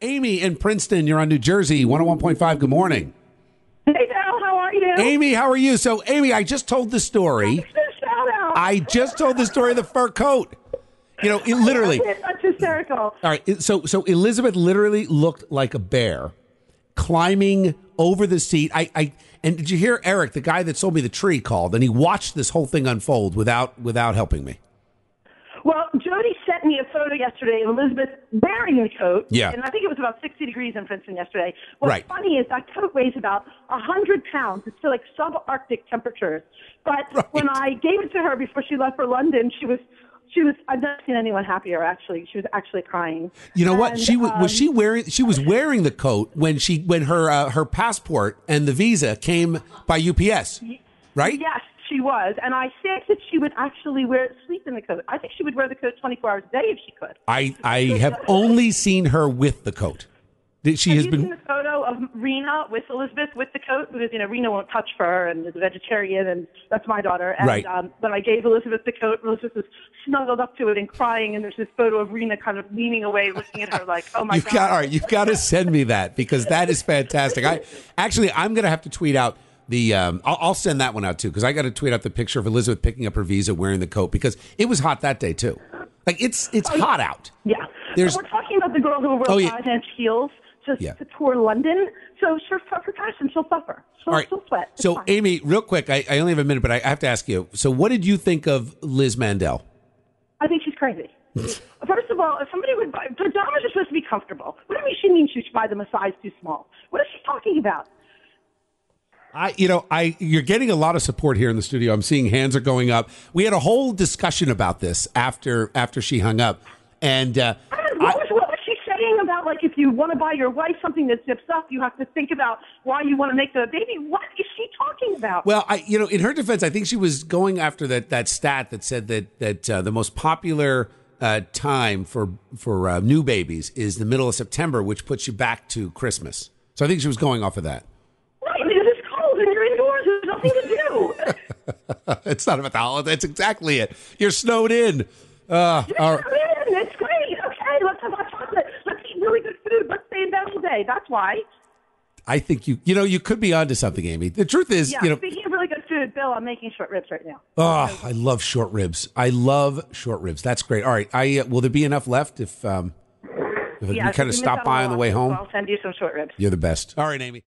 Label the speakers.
Speaker 1: Amy in Princeton, you're on New Jersey, 101.5. Good morning.
Speaker 2: Hey, Dal, how are you?
Speaker 1: Amy, how are you? So, Amy, I just told the story. I just told the story of the fur coat. You know, it literally.
Speaker 2: That's hysterical.
Speaker 1: All right. So, so Elizabeth literally looked like a bear climbing over the seat. I, I, and did you hear Eric, the guy that sold me the tree, called and he watched this whole thing unfold without without helping me.
Speaker 2: Well, sent me a photo yesterday of Elizabeth wearing the coat.
Speaker 1: Yeah.
Speaker 2: And I think it was about 60 degrees in Princeton yesterday. What's
Speaker 1: Right.
Speaker 2: funny is that coat weighs about 100 pounds. It's still like subarctic temperatures. But
Speaker 1: Right.
Speaker 2: when I gave it to her before she left for London, she was, she was, I've never seen anyone happier actually. She was actually crying.
Speaker 1: You know what? She was, was
Speaker 2: um,
Speaker 1: she wearing she was wearing the coat when she when her uh, her passport and the visa came by UPS, right?
Speaker 2: Yes, she was. And I think that she would actually wear sleep in the coat. I think she would wear the coat 24 hours a day if she could.
Speaker 1: I I have only seen her with the coat. She
Speaker 2: Have
Speaker 1: has been
Speaker 2: the photo of Rena with Elizabeth with the coat? Because you know Rena won't touch fur and is a vegetarian, and that's my daughter. And
Speaker 1: Right.
Speaker 2: um, when I gave Elizabeth the coat, Elizabeth was snuggled up to it and crying. And there's this photo of Rena kind of leaning away, looking at her like, "Oh my
Speaker 1: You've
Speaker 2: god!"
Speaker 1: got all right. You've got to send me that because that is fantastic. I actually I'm going to have to tweet out the. Um, I'll, I'll send that one out too because I got to tweet out the picture of Elizabeth picking up her visa wearing the coat because it was hot that day too. Like it's it's hot out.
Speaker 2: Yeah.
Speaker 1: There's-
Speaker 2: we're talking about the girl who wore
Speaker 1: Oh, yeah.
Speaker 2: five inch heels to,
Speaker 1: Yeah.
Speaker 2: to tour London. So she'll suffer. She'll suffer. She'll,
Speaker 1: All right.
Speaker 2: she'll sweat. It's
Speaker 1: So
Speaker 2: fine.
Speaker 1: Amy, real quick, I, I only have a minute, but I have to ask you. So what did you think of Liz Mandel?
Speaker 2: I think she's crazy. First of all, if somebody would buy, pajamas are supposed to be comfortable. What do you mean she means she should buy them a size too small? What is she talking about?
Speaker 1: I, you know, I you're getting a lot of support here in the studio. I'm seeing hands are going up. We had a whole discussion about this after after she hung up, and uh,
Speaker 2: What was, what was she saying about like if you want to buy your wife something that zips up, you have to think about why you want to make the baby? What is she talking about?
Speaker 1: Well, I, you know, in her defense, I think she was going after that that stat that said that that uh, the most popular uh, time for for uh, new babies is the middle of September, which puts you back to Christmas. So I think she was going off of that.
Speaker 2: right, because it's cold and you're indoors. There's nothing to do.
Speaker 1: it's not about the holiday. That's exactly it. You're snowed in. Uh.
Speaker 2: Man, it's great. Okay, let's have hot chocolate. Let's eat really good food. Let's stay in bed all day. That's why.
Speaker 1: I think you you know you could be onto something, Amy. The truth is,
Speaker 2: Yeah.
Speaker 1: you know,
Speaker 2: speaking of really good food, Bill, I'm making short ribs right now.
Speaker 1: oh, I love short ribs. I love short ribs. That's great. All right, I uh, will there be enough left if um if
Speaker 2: Yeah,
Speaker 1: you kind of stop by on the way home?
Speaker 2: I'll send you some short ribs.
Speaker 1: You're the best. All right, Amy.